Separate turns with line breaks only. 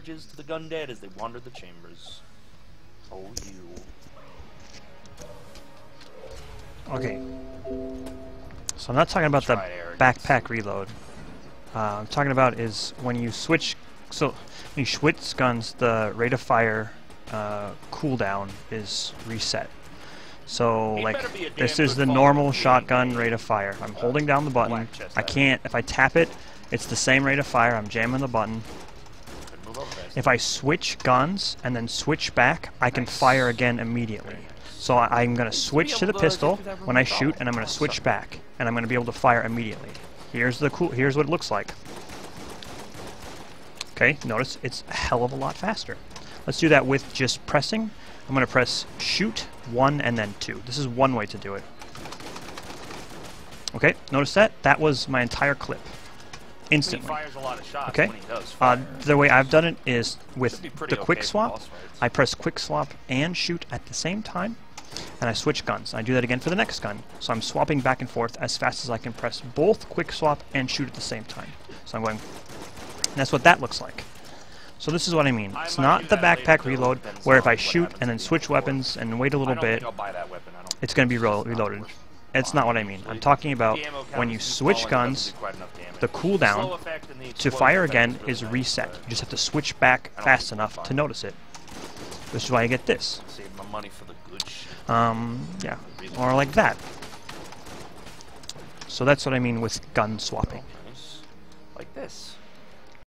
to the Gundead as they wander the chambers. Oh, you.
Okay. So I'm not talking about the
arrogance.
backpack reload. Uh, I'm talking about is when you switch. So when you switch guns, the rate of fire uh, cooldown is reset. So
He
like
better be a
this is the normal shotgun rate of fire. I'm holding down the button. I can't. If I tap it, it's the same rate of fire. I'm jamming the button. If I switch guns and then switch back, I can fire again immediately. So I, I'm going to switch to the pistol
get through that room
when I shoot, and I'm going to switch back, and I'm going to be able to fire immediately. Here's the cool. Here's what it looks like. Okay, notice it's a hell of a lot faster. Let's do that with just pressing. I'm going to press shoot one and then two. This is one way to do it. Okay, notice that that was my entire clip, instantly.
fires a lot of shots
Okay.
when he does
Uh, the way I've done it is with
Should be pretty
the quick
okay
swap. I press quick swap and shoot at the same time, and I switch guns. I do that again for the next gun. So I'm swapping back and forth as fast as I can press both quick swap and shoot at the same time. So I'm going. And that's what that looks like. So this is what I mean. It's not the backpack reload, where if I shoot and then switch weapons and wait a little bit,
I'll buy that. I don't
it's going to be
think
ro
it's
reloaded. It's not what I mean. I'm talking about when you switch guns, the cooldown to fire again is reset. You just have to switch back fast enough to notice it. Which is why you get this. Um, yeah, or like that. So that's what I mean with gun swapping.
Like this.